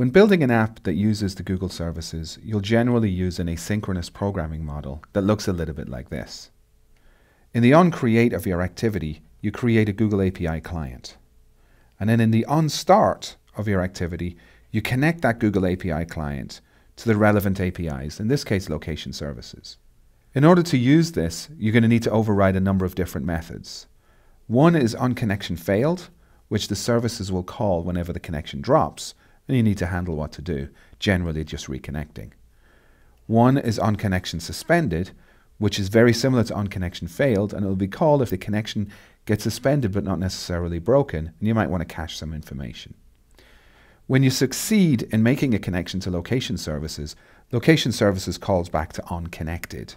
When building an app that uses the Google services, you'll generally use an asynchronous programming model that looks a little bit like this. In the onCreate of your activity, you create a Google API client. And then in the onStart of your activity, you connect that Google API client to the relevant APIs, in this case, location services. In order to use this, you're going to need to override a number of different methods. One is onConnectionFailed, which the services will call whenever the connection drops, and you need to handle what to do, generally just reconnecting. One is onConnection suspended, which is very similar to onConnection failed, and it will be called if the connection gets suspended but not necessarily broken, and you might want to cache some information. When you succeed in making a connection to location services, location services calls back to onConnected,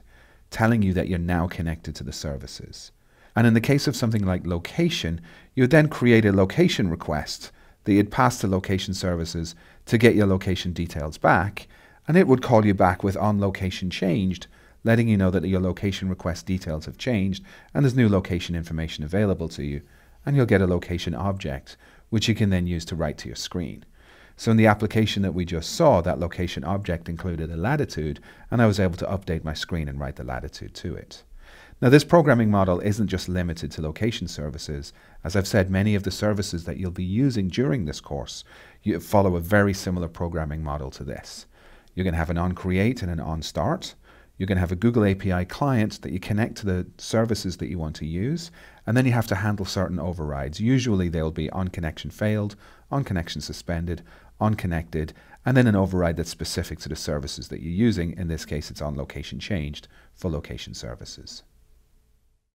telling you that you're now connected to the services. And in the case of something like location, you then create a location request that you'd pass to location services to get your location details back, and it would call you back with on location changed, letting you know that your location request details have changed and there's new location information available to you, and you'll get a location object, which you can then use to write to your screen. So in the application that we just saw, that location object included a latitude, and I was able to update my screen and write the latitude to it. Now, this programming model isn't just limited to location services. As I've said, many of the services that you'll be using during this course follow a very similar programming model to this. You're going to have an onCreate and an onStart. You're going to have a Google API client that you connect to the services that you want to use, and then you have to handle certain overrides. Usually they'll be on connection failed, on connection suspended, onconnected, and then an override that's specific to the services that you're using. In this case, it's on location changed for location services.